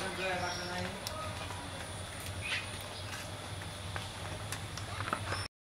bên dưới bắt cái này